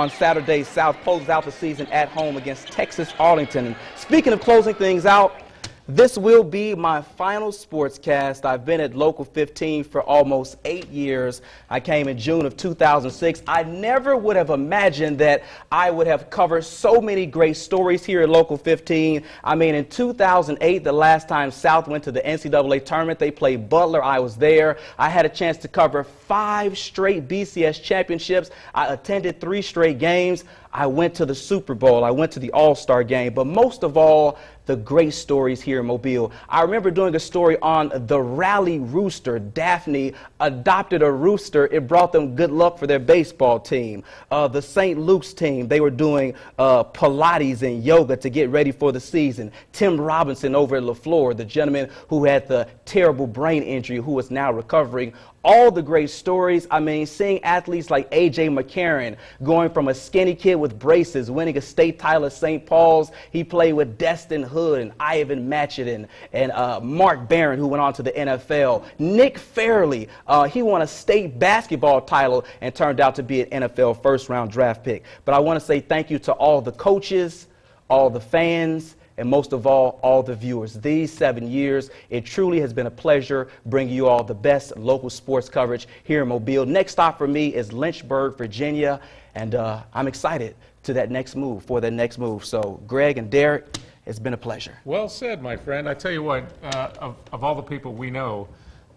On Saturday, South closes out the season at home against Texas Arlington. And speaking of closing things out, this will be my final sportscast. I've been at Local 15 for almost eight years. I came in June of 2006. I never would have imagined that I would have covered so many great stories here at Local 15. I mean, in 2008, the last time South went to the NCAA tournament, they played Butler. I was there. I had a chance to cover five straight BCS championships. I attended three straight games. I went to the Super Bowl. I went to the All Star game. But most of all, the great stories here in Mobile. I remember doing a story on the Rally Rooster. Daphne adopted a rooster. It brought them good luck for their baseball team. Uh, the St. Luke's team, they were doing uh, Pilates and yoga to get ready for the season. Tim Robinson over at LaFleur, the gentleman who had the terrible brain injury, who is now recovering all the great stories. I mean, seeing athletes like A.J. McCarron going from a skinny kid with braces, winning a state title at St. Paul's. He played with Destin Hood and Ivan Matchett and, and uh, Mark Barron, who went on to the NFL. Nick Fairley, uh, he won a state basketball title and turned out to be an NFL first round draft pick. But I want to say thank you to all the coaches, all the fans, and most of all, all the viewers. These seven years, it truly has been a pleasure bringing you all the best local sports coverage here in Mobile. Next stop for me is Lynchburg, Virginia, and uh, I'm excited to that next move, for that next move. So, Greg and Derek, it's been a pleasure. Well said, my friend. I tell you what, uh, of, of all the people we know,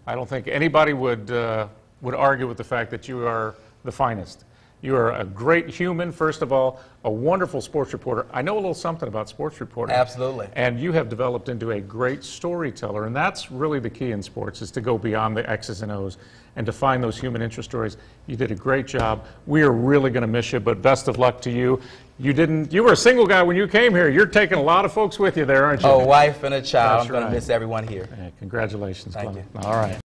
I don't think anybody would, uh, would argue with the fact that you are the finest. You are a great human, first of all, a wonderful sports reporter. I know a little something about sports reporting. Absolutely. And you have developed into a great storyteller, and that's really the key in sports, is to go beyond the X's and O's and to find those human interest stories. You did a great job. We are really going to miss you, but best of luck to you. You didn't. You were a single guy when you came here. You're taking a lot of folks with you there, aren't you? A wife and a child. That's I'm going to miss everyone here. Yeah, congratulations, Thank Clement. you. All right.